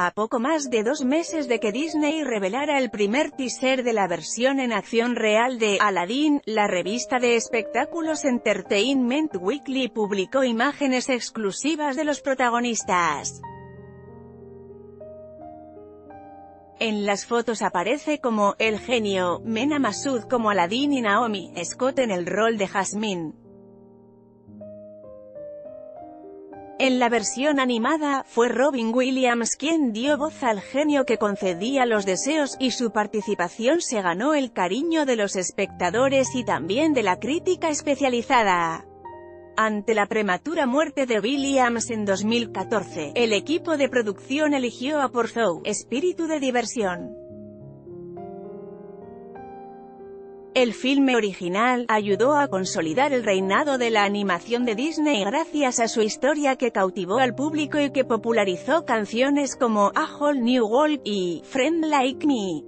A poco más de dos meses de que Disney revelara el primer teaser de la versión en acción real de Aladdin, la revista de espectáculos Entertainment Weekly publicó imágenes exclusivas de los protagonistas. En las fotos aparece como el genio, Mena Masud como Aladdin y Naomi Scott en el rol de Jasmine. En la versión animada, fue Robin Williams quien dio voz al genio que concedía los deseos, y su participación se ganó el cariño de los espectadores y también de la crítica especializada. Ante la prematura muerte de Williams en 2014, el equipo de producción eligió a Porzo, espíritu de diversión. El filme original, ayudó a consolidar el reinado de la animación de Disney gracias a su historia que cautivó al público y que popularizó canciones como A Whole New World y Friend Like Me.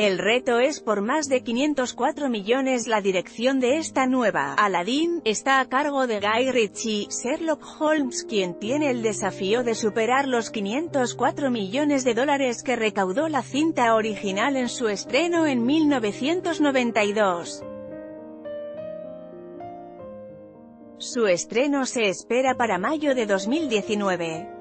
El reto es por más de 504 millones la dirección de esta nueva Aladdin, está a cargo de Guy Ritchie, Sherlock Holmes quien tiene el desafío de superar los 504 millones de dólares que recaudó la cinta original en su estreno en 1992. Su estreno se espera para mayo de 2019.